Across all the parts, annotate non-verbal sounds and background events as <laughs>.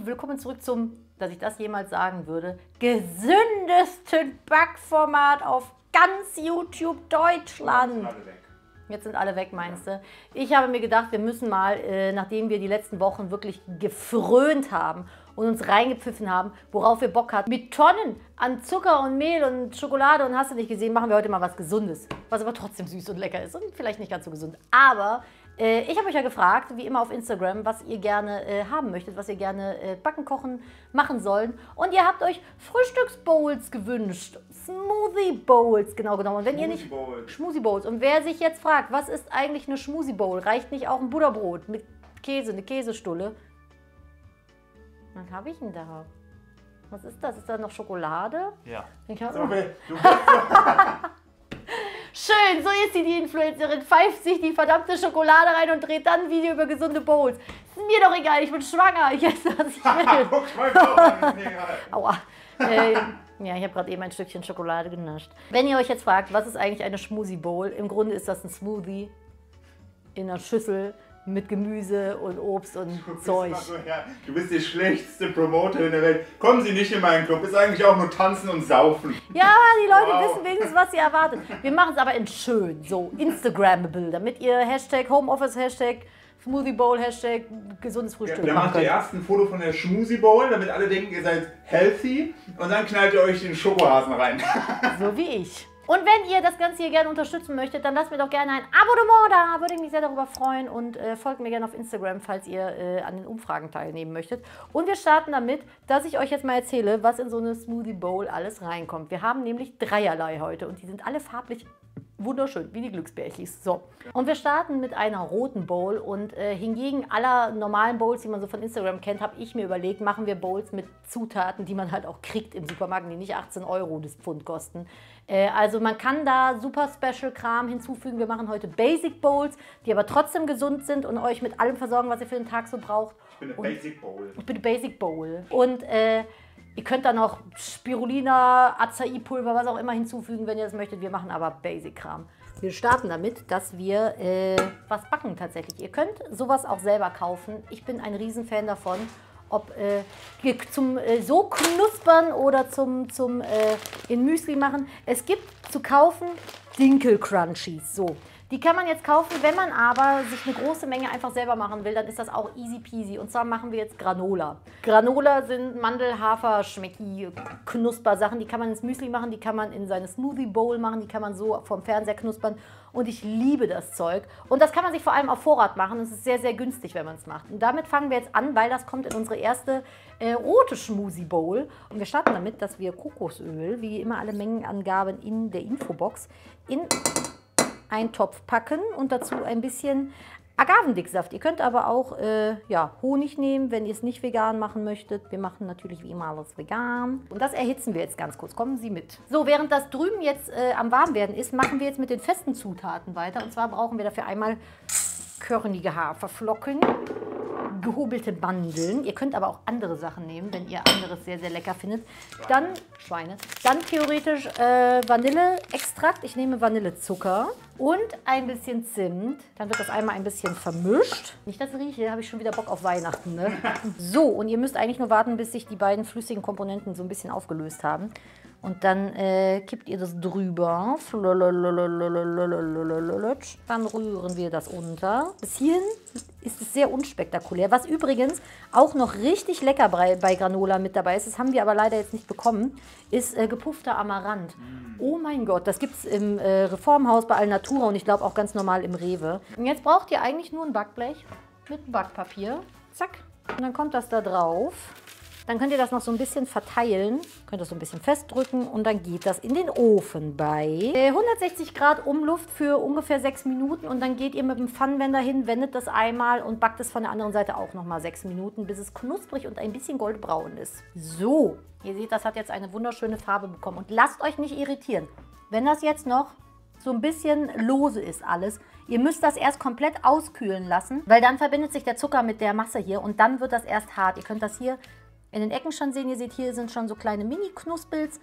und willkommen zurück zum, dass ich das jemals sagen würde, gesündesten Backformat auf ganz YouTube Deutschland. Jetzt sind alle weg, meinst du? Ich habe mir gedacht, wir müssen mal, äh, nachdem wir die letzten Wochen wirklich gefrönt haben und uns reingepfiffen haben, worauf wir Bock hatten, mit Tonnen an Zucker und Mehl und Schokolade und hast du nicht gesehen, machen wir heute mal was Gesundes. Was aber trotzdem süß und lecker ist und vielleicht nicht ganz so gesund. Aber ich habe euch ja gefragt, wie immer auf Instagram, was ihr gerne äh, haben möchtet, was ihr gerne äh, backen, kochen, machen sollen. Und ihr habt euch Frühstücksbowls gewünscht. Smoothie Bowls, genau genommen. Und wenn ihr nicht. Bowls. Schmusi Bowls. Und wer sich jetzt fragt, was ist eigentlich eine Schmusi Bowl? Reicht nicht auch ein Butterbrot mit Käse, eine Käsestulle? Was habe ich denn da? Was ist das? Ist da noch Schokolade? Ja. Ich hab- So, du bist <laughs> Schön, so ist sie, die Influencerin. Pfeift sich die verdammte Schokolade rein und dreht dann ein Video über gesunde Bowls. Ist mir doch egal, ich bin schwanger. <laughs> Ich esse, was ich will. Guck mal drauf, das ist mir egal. <laughs> Aua. Äh, ja, ich habe gerade eben ein Stückchen Schokolade genascht. Wenn ihr euch jetzt fragt, was ist eigentlich eine Schmusi Bowl? Im Grunde ist das ein Smoothie in einer Schüssel mit Gemüse und Obst und Du Zeug. so, ja, Du bist die schlechteste Promoterin der Welt. Kommen Sie nicht in meinen Club. Ist eigentlich auch nur tanzen und saufen. Ja, die Leute Wow. wissen wenigstens, was sie erwartet. Wir machen es aber in schön, so Instagrammable, damit ihr Hashtag Homeoffice, Hashtag Smoothie Bowl, Hashtag gesundes Ja, Frühstück dann machen macht ihr erst ein Foto von der Schmusi Bowl, damit alle denken, ihr seid healthy. Und dann knallt ihr euch den Schokohasen rein. So wie ich. Und wenn ihr das Ganze hier gerne unterstützen möchtet, dann lasst mir doch gerne ein Abonnement da. Würde ich mich sehr darüber freuen. Und äh, folgt mir gerne auf Instagram, falls ihr äh, an den Umfragen teilnehmen möchtet. Und wir starten damit, dass ich euch jetzt mal erzähle, was in so eine Smoothie Bowl alles reinkommt. Wir haben nämlich dreierlei heute und die sind alle farblich wunderschön, wie die Glücksbärchis. So. Und wir starten mit einer roten Bowl und äh, hingegen aller normalen Bowls, die man so von Instagram kennt, habe ich mir überlegt, machen wir Bowls mit Zutaten, die man halt auch kriegt im Supermarkt, die nicht 18 Euro das Pfund kosten. Äh, also man kann da super Special Kram hinzufügen. Wir machen heute Basic Bowls, die aber trotzdem gesund sind und euch mit allem versorgen, was ihr für den Tag so braucht. Ich bin eine Und- Basic Bowl. ich bin eine Basic Bowl. Und äh, ihr könnt da noch Spirulina, Acai-Pulver, was auch immer hinzufügen, wenn ihr das möchtet. Wir machen aber Basic-Kram. Wir starten damit, dass wir äh, was backen tatsächlich. Ihr könnt sowas auch selber kaufen. Ich bin ein Riesenfan davon. Ob äh, zum äh, so knuspern oder zum, zum äh, in Müsli machen. Es gibt zu kaufen Dinkel-Crunchies. So. Die kann man jetzt kaufen, wenn man aber sich eine große Menge einfach selber machen will, dann ist das auch easy peasy. Und zwar machen wir jetzt Granola. Granola sind Mandel, Hafer, Schmecki, Knusper-Sachen. Die kann man ins Müsli machen, die kann man in seine Smoothie Bowl machen, die kann man so vom Fernseher knuspern. Und ich liebe das Zeug. Und das kann man sich vor allem auf Vorrat machen. Es ist sehr, sehr günstig, wenn man es macht. Und damit fangen wir jetzt an, weil das kommt in unsere erste äh, rote Smoothie Bowl. Und wir starten damit, dass wir Kokosöl, wie immer alle Mengenangaben in der Infobox, in einen Topf packen und dazu ein bisschen Agavendicksaft. Ihr könnt aber auch äh, ja, Honig nehmen, wenn ihr es nicht vegan machen möchtet. Wir machen natürlich wie immer alles vegan. Und das erhitzen wir jetzt ganz kurz. Kommen Sie mit. So, während das drüben jetzt äh, am Warmwerden ist, machen wir jetzt mit den festen Zutaten weiter. Und zwar brauchen wir dafür einmal körnige Haferflocken, gehobelte Mandeln. Ihr könnt aber auch andere Sachen nehmen, wenn ihr anderes sehr, sehr lecker findet. Dann Schweine. Dann theoretisch äh, Vanilleextrakt. Ich nehme Vanillezucker und ein bisschen Zimt. Dann wird das einmal ein bisschen vermischt. Nicht, dass ich rieche, habe ich schon wieder Bock auf Weihnachten. Ne? <laughs> So, und ihr müsst eigentlich nur warten, bis sich die beiden flüssigen Komponenten so ein bisschen aufgelöst haben. Und dann äh, kippt ihr das drüber. Dann rühren wir das unter. Bis hierhin ist es sehr unspektakulär. Was übrigens auch noch richtig lecker bei, bei Granola mit dabei ist, das haben wir aber leider jetzt nicht bekommen, ist äh, gepuffter Amaranth. Oh mein Gott, das gibt es im äh, Reformhaus bei Alnatura und ich glaube auch ganz normal im Rewe. Und jetzt braucht ihr eigentlich nur ein Backblech mit Backpapier. Zack. Und dann kommt das da drauf. Dann könnt ihr das noch so ein bisschen verteilen, könnt das so ein bisschen festdrücken und dann geht das in den Ofen bei äh, 160 Grad Umluft für ungefähr 6 Minuten und dann geht ihr mit dem Pfannenwender hin, wendet das einmal und backt es von der anderen Seite auch nochmal 6 Minuten, bis es knusprig und ein bisschen goldbraun ist. So, ihr seht, das hat jetzt eine wunderschöne Farbe bekommen und lasst euch nicht irritieren. Wenn das jetzt noch so ein bisschen lose ist alles. Ihr müsst das erst komplett auskühlen lassen, weil dann verbindet sich der Zucker mit der Masse hier und dann wird das erst hart. Ihr könnt das hier in den Ecken schon sehen. Ihr seht, hier sind schon so kleine Mini-Knuspels.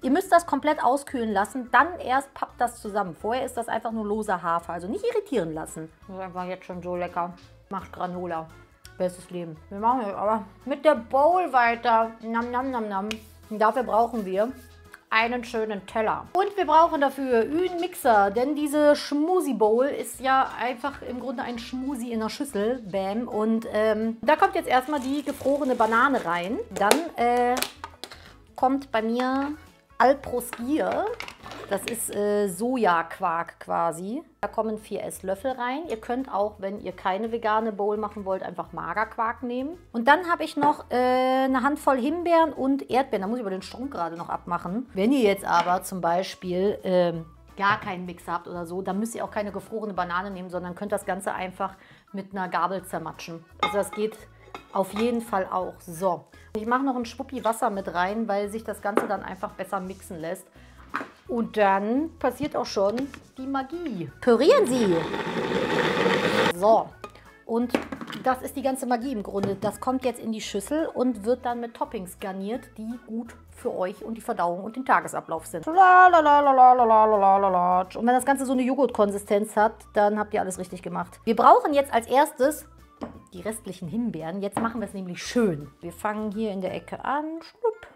Ihr müsst das komplett auskühlen lassen, dann erst pappt das zusammen. Vorher ist das einfach nur loser Hafer, also nicht irritieren lassen. Das ist einfach jetzt schon so lecker. Macht Granola. Bestes Leben. Wir machen jetzt aber mit der Bowl weiter. Nam, nam, nam, nam. Und dafür brauchen wir einen schönen Teller. Und wir brauchen dafür einen Mixer, denn diese Schmusi Bowl ist ja einfach im Grunde ein Schmusi in der Schüssel. Bam. Und ähm, da kommt jetzt erstmal die gefrorene Banane rein. Dann äh, kommt bei mir Alprosgier. Das ist äh, Sojaquark quasi. Da kommen vier Esslöffel rein. Ihr könnt auch, wenn ihr keine vegane Bowl machen wollt, einfach Magerquark nehmen. Und dann habe ich noch äh, eine Handvoll Himbeeren und Erdbeeren. Da muss ich aber den Strunk gerade noch abmachen. Wenn ihr jetzt aber zum Beispiel ähm, gar keinen Mixer habt oder so, dann müsst ihr auch keine gefrorene Banane nehmen, sondern könnt das Ganze einfach mit einer Gabel zermatschen. Also das geht auf jeden Fall auch. So, ich mache noch ein Schwuppi Wasser mit rein, weil sich das Ganze dann einfach besser mixen lässt. Und dann passiert auch schon die Magie. Pürieren Sie! So, und das ist die ganze Magie im Grunde. Das kommt jetzt in die Schüssel und wird dann mit Toppings garniert, die gut für euch und die Verdauung und den Tagesablauf sind. Und wenn das Ganze so eine Joghurtkonsistenz hat, dann habt ihr alles richtig gemacht. Wir brauchen jetzt als erstes die restlichen Himbeeren. Jetzt machen wir es nämlich schön. Wir fangen hier in der Ecke an. Schlupp,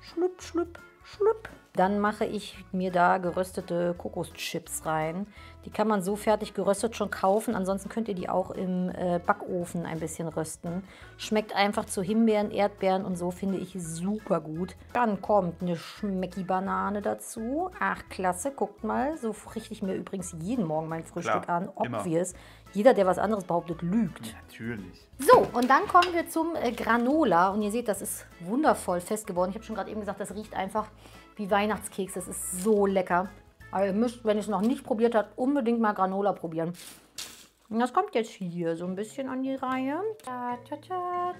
schlupp, schlupp, schlupp. Dann mache ich mir da geröstete Kokoschips rein. Die kann man so fertig geröstet schon kaufen. Ansonsten könnt ihr die auch im äh, Backofen ein bisschen rösten. Schmeckt einfach zu Himbeeren, Erdbeeren und so finde ich super gut. Dann kommt eine Schmecki-Banane dazu. Ach, klasse, guckt mal. So richte ich mir übrigens jeden Morgen mein Frühstück Klar, an. Obvious. immer. Jeder, der was anderes behauptet, lügt. Natürlich. So, und dann kommen wir zum äh, Granola. Und ihr seht, das ist wundervoll fest geworden. Ich habe schon gerade eben gesagt, das riecht einfach wie Weihnachtskeks. Das ist so lecker. Aber ihr müsst, wenn ihr es noch nicht probiert habt, unbedingt mal Granola probieren. Und das kommt jetzt hier so ein bisschen an die Reihe. Ta, ta, ta.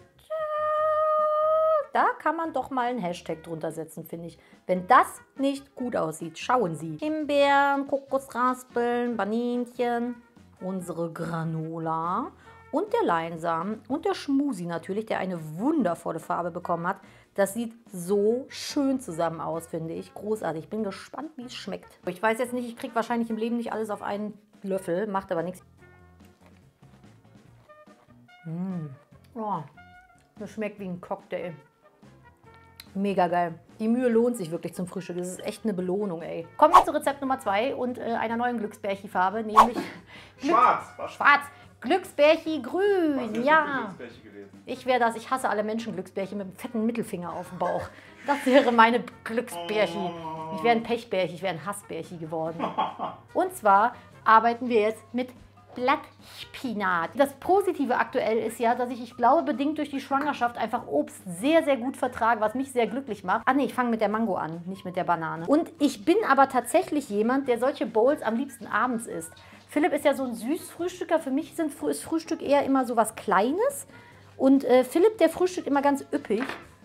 Da kann man doch mal einen Hashtag drunter setzen, finde ich. Wenn das nicht gut aussieht, schauen Sie. Himbeeren, Kokosraspeln, Baninchen, unsere Granola und der Leinsamen und der Schmusi natürlich, der eine wundervolle Farbe bekommen hat. Das sieht so schön zusammen aus, finde ich. Großartig. Ich bin gespannt, wie es schmeckt. Ich weiß jetzt nicht, ich kriege wahrscheinlich im Leben nicht alles auf einen Löffel, macht aber nichts. Mmh. Oh, das schmeckt wie ein Cocktail. Mega geil. Die Mühe lohnt sich wirklich zum Frühstück. Das ist echt eine Belohnung, ey. Kommen wir zu Rezept Nummer 2 und äh, einer neuen Glücksbärchi-Farbe, nämlich Schwarz. Was? schwarz. Glücksbärchi grün, ja. Ich wäre das. Ich hasse alle Menschen Glücksbärchen mit einem fetten Mittelfinger auf dem Bauch. Das wäre meine Glücksbärchi. Ich wäre ein Pechbärchi, ich wäre ein Hassbärchi geworden. <laughs> Und zwar arbeiten wir jetzt mit Blattspinat. Das Positive aktuell ist ja, dass ich, ich glaube, bedingt durch die Schwangerschaft einfach Obst sehr, sehr gut vertrage, was mich sehr glücklich macht. Ah nee, ich fange mit der Mango an, nicht mit der Banane. Und ich bin aber tatsächlich jemand, der solche Bowls am liebsten abends isst. Philipp ist ja so ein Süßfrühstücker. Für mich sind, ist Frühstück eher immer so was Kleines. Und äh, Philipp, der frühstückt immer ganz üppig.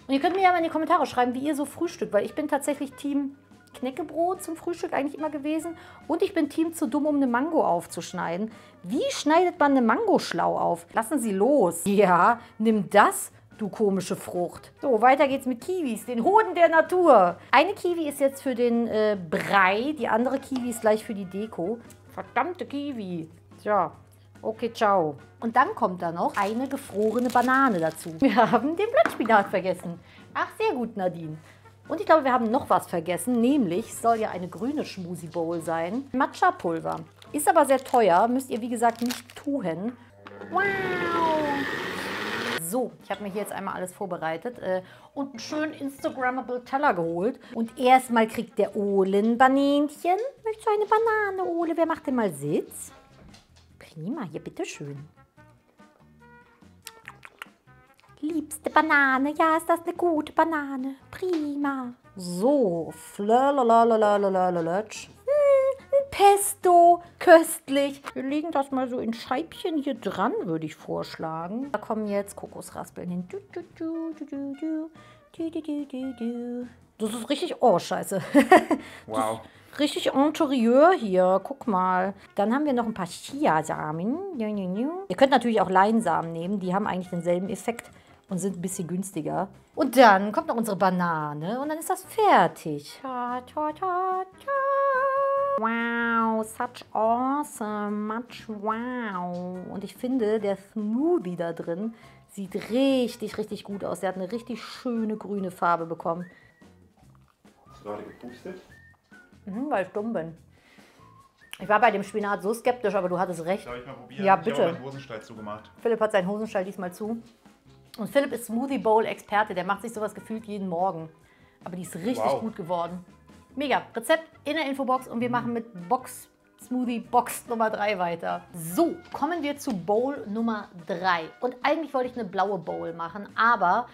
Und ihr könnt mir ja mal in die Kommentare schreiben, wie ihr so frühstückt, weil ich bin tatsächlich Team Knäckebrot zum Frühstück eigentlich immer gewesen. Und ich bin Team zu dumm, um eine Mango aufzuschneiden. Wie schneidet man eine Mango schlau auf? Lassen Sie los. Ja, nimm das, du komische Frucht. So, weiter geht's mit Kiwis, den Hoden der Natur. Eine Kiwi ist jetzt für den äh, Brei, die andere Kiwi ist gleich für die Deko. Verdammte Kiwi. Tja, okay, ciao. Und dann kommt da noch eine gefrorene Banane dazu. Wir haben den Blattspinat vergessen. Ach, sehr gut, Nadine. Und ich glaube, wir haben noch was vergessen, nämlich soll ja eine grüne Schmusi Bowl sein. Matcha-Pulver. Ist aber sehr teuer, müsst ihr wie gesagt nicht tun. Wow! So, ich habe mir hier jetzt einmal alles vorbereitet äh, und einen schönen Instagrammable Teller geholt. Und erstmal kriegt der Ole ein Banänchen. Möchtest du eine Banane, Ole? Wer macht denn mal Sitz? Prima, hier, bitteschön. Liebste Banane, ja, ist das eine gute Banane? Prima. So, flalalalalalalalalatsch. Pesto, köstlich. Wir legen das mal so in Scheibchen hier dran, würde ich vorschlagen. Da kommen jetzt Kokosraspeln hin. Du, du, du, du, du, du. Du, du, du, du, du. Das ist richtig, oh, scheiße. <laughs> Wow. Richtig Interieur hier, guck mal. Dann haben wir noch ein paar Chiasamen. Ihr könnt natürlich auch Leinsamen nehmen, die haben eigentlich denselben Effekt und sind ein bisschen günstiger. Und dann kommt noch unsere Banane und dann ist das fertig. Ta, ta, ta, ta. Wow, such awesome, much wow. Und ich finde, der Smoothie da drin sieht richtig, richtig gut aus. Der hat eine richtig schöne grüne Farbe bekommen. Hast du gerade gepustet? Mhm, weil ich dumm bin. Ich war bei dem Spinat so skeptisch, aber du hattest recht. Darf ich mal probieren? Ja, Ich bitte. habe meinen Hosenstall zugemacht. Philipp hat seinen Hosenstall diesmal zu. Und Philipp ist Smoothie Bowl Experte. Der macht sich sowas gefühlt jeden Morgen. Aber die ist richtig Wow. gut geworden. Mega. Rezept in der Infobox und wir machen mit Box Smoothie Box Nummer 3 weiter. So, kommen wir zu Bowl Nummer 3. Und eigentlich wollte ich eine blaue Bowl machen, aber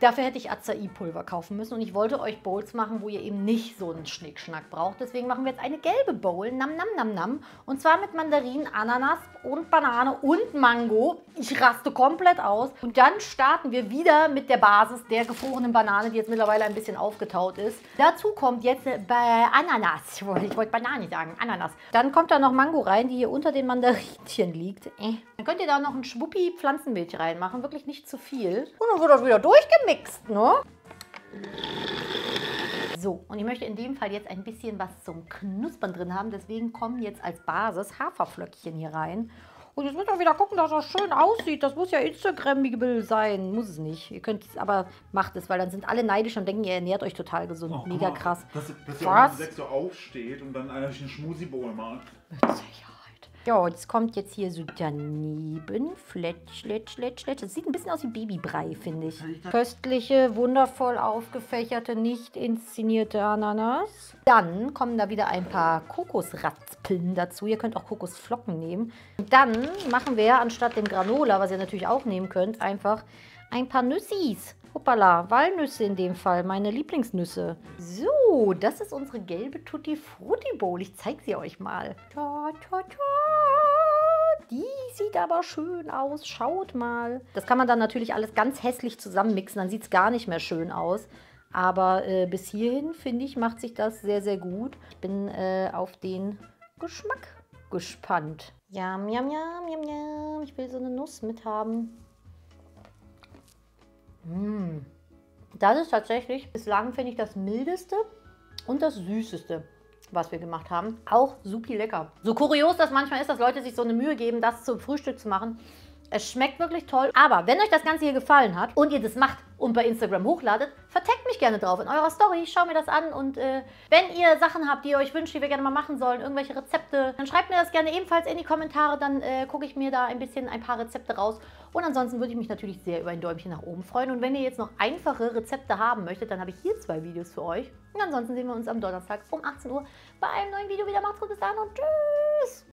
dafür hätte ich Acai-Pulver kaufen müssen und ich wollte euch Bowls machen, wo ihr eben nicht so einen Schnickschnack braucht. Deswegen machen wir jetzt eine gelbe Bowl, nam nam nam nam. Und zwar mit Mandarinen, Ananas und Banane und Mango. Ich raste komplett aus. Und dann starten wir wieder mit der Basis der gefrorenen Banane, die jetzt mittlerweile ein bisschen aufgetaut ist. Dazu kommt jetzt äh, bei Ananas. <laughs> Ich wollte Banane sagen, Ananas. Dann kommt da noch Mango rein, die hier unter den Mandarinchen liegt. Äh. Dann könnt ihr da noch ein Schwuppi Pflanzenmilch reinmachen, wirklich nicht zu viel. Und dann wird das wieder durchgemixt, ne? So, und ich möchte in dem Fall jetzt ein bisschen was zum Knuspern drin haben. Deswegen kommen jetzt als Basis Haferflöckchen hier rein. Und jetzt müsst ihr wieder gucken, dass das schön aussieht. Das muss ja Instagrammable sein. Muss es nicht. Ihr könnt es, aber macht es, weil dann sind alle neidisch und denken, ihr ernährt euch total gesund. Oh, Mega mal, krass. Dass, dass ihr Was? um 6 Uhr aufsteht und dann eigentlich einen Schmusi-Bowl macht. Sicherheit. Ja, es kommt jetzt hier so daneben. Fletsch, fletsch, fletsch, fletsch. Das sieht ein bisschen aus wie Babybrei, finde ich. Köstliche, wundervoll aufgefächerte, nicht inszenierte Ananas. Dann kommen da wieder ein paar Kokosraspeln dazu. Ihr könnt auch Kokosflocken nehmen. Und dann machen wir anstatt dem Granola, was ihr natürlich auch nehmen könnt, einfach ein paar Nüssis. Hoppala, Walnüsse in dem Fall, meine Lieblingsnüsse. So, das ist unsere gelbe Tutti Frutti Bowl. Ich zeige sie euch mal. Ta, ta, ta. Die sieht aber schön aus. Schaut mal. Das kann man dann natürlich alles ganz hässlich zusammenmixen. Dann sieht es gar nicht mehr schön aus. Aber äh, bis hierhin, finde ich, macht sich das sehr, sehr gut. Ich bin äh, auf den Geschmack gespannt. Jam, jam, jam, jam, jam. Ich will so eine Nuss mit haben. Das ist tatsächlich bislang, finde ich, das mildeste und das süßeste, was wir gemacht haben. Auch supi lecker. So kurios das manchmal ist, dass Leute sich so eine Mühe geben, das zum Frühstück zu machen. Es schmeckt wirklich toll. Aber wenn euch das Ganze hier gefallen hat und ihr das macht und bei Instagram hochladet, verteckt mich gerne drauf in eurer Story. Ich schaue mir das an und äh, wenn ihr Sachen habt, die ihr euch wünscht, die wir gerne mal machen sollen, irgendwelche Rezepte, dann schreibt mir das gerne ebenfalls in die Kommentare. Dann äh, gucke ich mir da ein bisschen ein paar Rezepte raus. Und ansonsten würde ich mich natürlich sehr über ein Däumchen nach oben freuen. Und wenn ihr jetzt noch einfache Rezepte haben möchtet, dann habe ich hier zwei Videos für euch. Und ansonsten sehen wir uns am Donnerstag um 18 Uhr bei einem neuen Video wieder. Macht's gut, bis dann und tschüss!